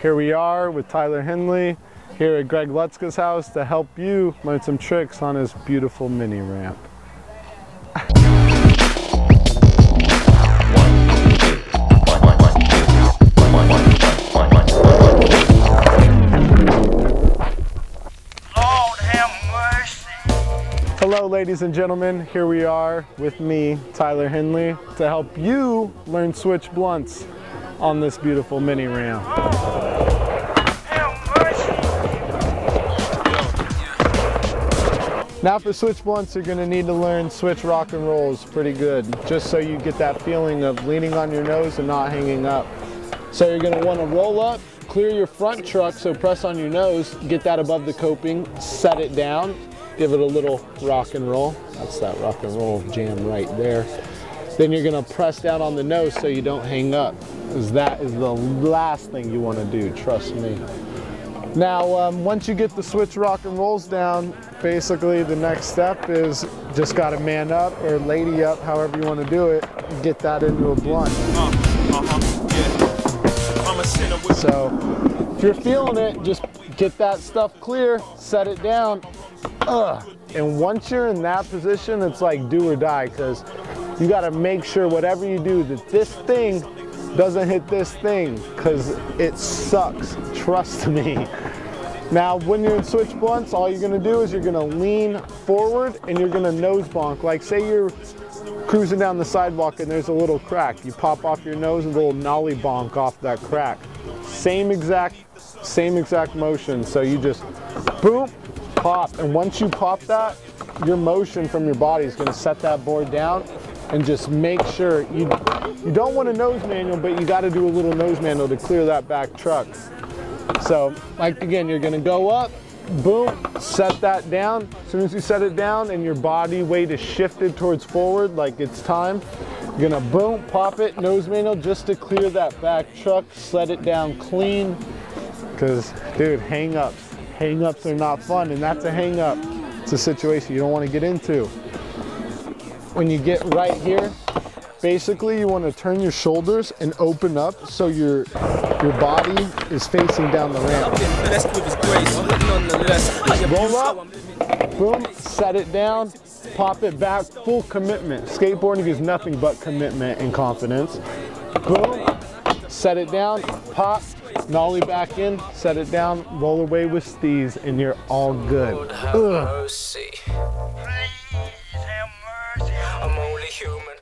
Here we are with Tyler Hendley here at Greg Lutzka's house to help you learn some tricks on his beautiful mini ramp. Hello ladies and gentlemen, here we are with me, Tyler Hendley, to help you learn switch blunts on this beautiful mini ramp. Now for switch blunts, you're gonna need to learn switch rock and rolls pretty good, just so you get that feeling of leaning on your nose and not hanging up. So you're gonna wanna roll up, clear your front truck, so press on your nose, get that above the coping, set it down, give it a little rock and roll. That's that rock and roll jam right there. Then you're gonna press down on the nose so you don't hang up, because that is the last thing you wanna do, trust me. Now, um, once you get the switch rock and rolls down, basically the next step is just gotta man up or lady up, however you wanna do it, get that into a blunt. So, if you're feeling it, just get that stuff clear, set it down, ugh. And once you're in that position, it's like do or die because you got to make sure whatever you do that this thing doesn't hit this thing because it sucks. Trust me. Now, when you're in switch blunts, all you're gonna do is you're gonna lean forward and you're gonna nose bonk. Like say you're cruising down the sidewalk and there's a little crack. You pop off your nose and a little nollie bonk off that crack. Same exact, same exact motion. So you just boom, pop. And once you pop that, your motion from your body is gonna set that board down and just make sure you you don't want a nose manual, but you got to do a little nose manual to clear that back truck. So, like again, you're gonna go up, boom, set that down. As soon as you set it down and your body weight is shifted towards forward, like it's time, you're gonna boom, pop it, nose manual, just to clear that back truck, set it down clean. Cause dude, hang ups, hang ups are not fun and that's a hang up. It's a situation you don't wanna get into when you get right here, basically you want to turn your shoulders and open up so your your body is facing down the ramp. roll up, boom, set it down, pop it back, full commitment. Skateboarding is nothing but commitment and confidence. Boom, set it down, pop, nollie back in, set it down, roll away with steez, and you're all good. Ugh human.